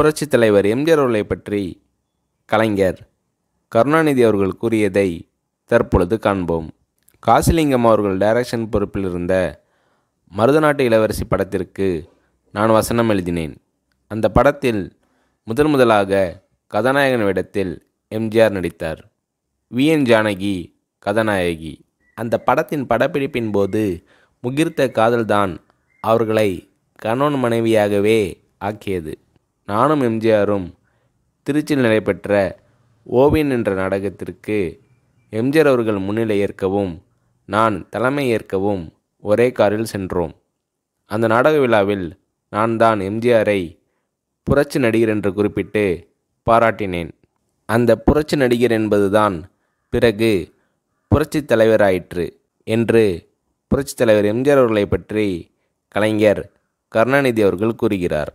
புரட்சித் தலைவர் எம்ஜிஆர் அவர்களை பற்றி கலைஞர் கருணாநிதி அவர்கள் கூறியதை தற்பொழுது காண்போம். காசிலிங்கம் அவர்கள் டைரக்ஷன் பொறுப்பில் இருந்த மருதநாட்டு இளவரசி படத்திற்கு நான் வசனம் எழுதினேன். அந்த படத்தில் முதன் முதலாக கதாநாயகன் வேடத்தில் எம்ஜிஆர் நடித்தார். வி. என். ஜானகி கதாநாயகி. அந்த படத்தின் படப்பிடிப்பின் போது முகிர்த்த காதல்தான் அவர்களை கணவன் மனைவியாகவே ஆக்கியது. நானும் எம்ஜிஆரும் திருச்சியில் நடைபெற்ற ஓவியன் என்ற நாடகத்திற்கு எம்ஜிஆர் அவர்கள் முன்னிலை ஏற்கவும் நான் தலைமை ஏற்கவும் ஒரே காரில் சென்றோம். அந்த நாடக விழாவில் நான் தான் எம்ஜிஆரை புரட்சி நடிகர் என்று குறிப்பிட்டு பாராட்டினேன். அந்த புரட்சி நடிகர் என்பதுதான் பிறகு புரட்சி தலைவராயிற்று என்று புரட்சி தலைவர் எம்ஜிஆர் அவர்களை பற்றி கலைஞர் கருணாநிதி அவர்கள் கூறுகிறார்.